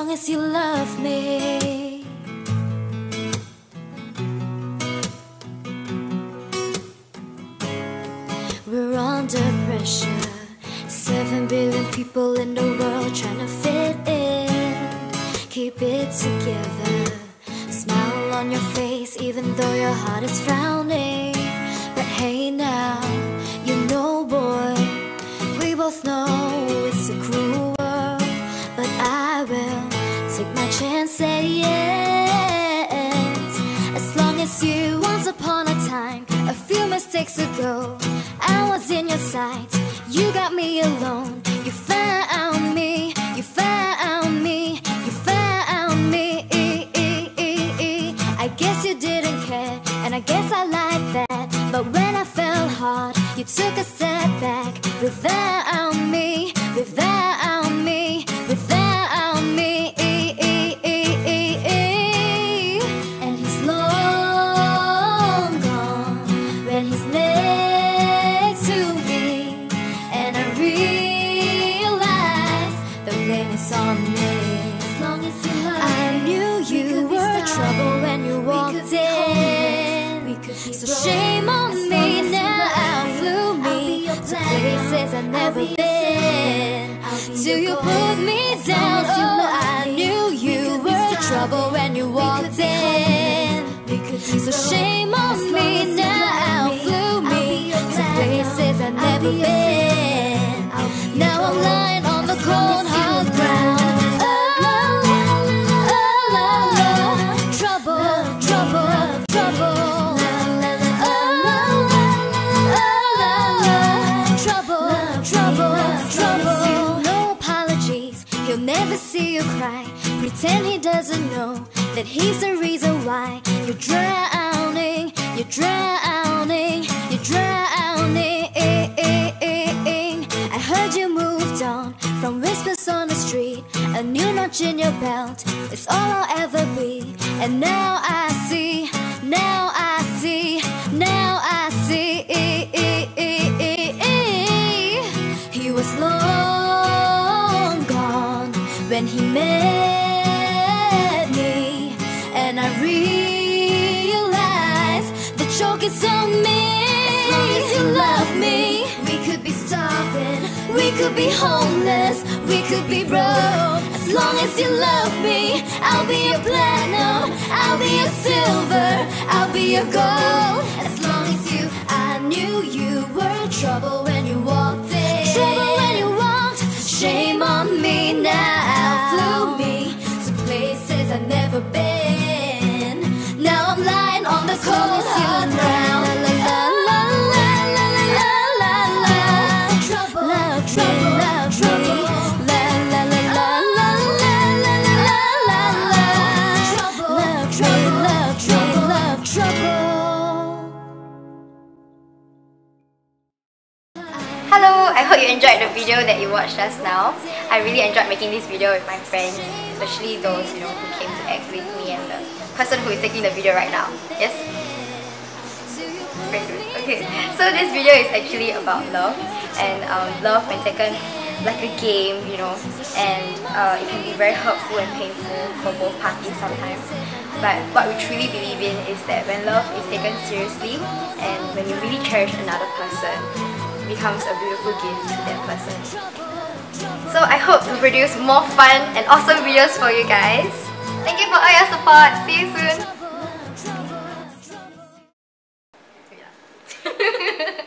long as you love me. We're under pressure. Seven billion people in the world trying to fit in. Keep it together. Smile on your face, even though your heart is frowning. But hey now, you know, boy, we both know guess I like that. But when I fell hard, you took a step back without me, without So shame on me now. I Flew me to places I've never been. Till you put me down. Oh, I knew you were trouble when you walked in. So shame on me now. I Flew me to places I've never been. Pretend he doesn't know that he's the reason why you're drowning, you're drowning, you're drowning. I heard you moved on from whispers on the street. A new notch in your belt is all I'll ever be. And now I see, now I see, now I see. He was long gone when he met we could be homeless, we could be broke. As long as you love me, I'll be your platinum, I'll be your silver, I'll be your gold. As long as you, I knew you were trouble hope you enjoyed the video that you watched just now. I really enjoyed making this video with my friends, especially those you know who came to act with me and the person who is taking the video right now. Yes? Very good. Okay, so this video is actually about love and um, love when taken like a game, you know, and uh, it can be very hurtful and painful for both parties sometimes. But what we truly believe in is that when love is taken seriously and when you really cherish another person, becomes a beautiful gift to that person. So I hope to produce more fun and awesome videos for you guys. Thank you for all your support. See you soon.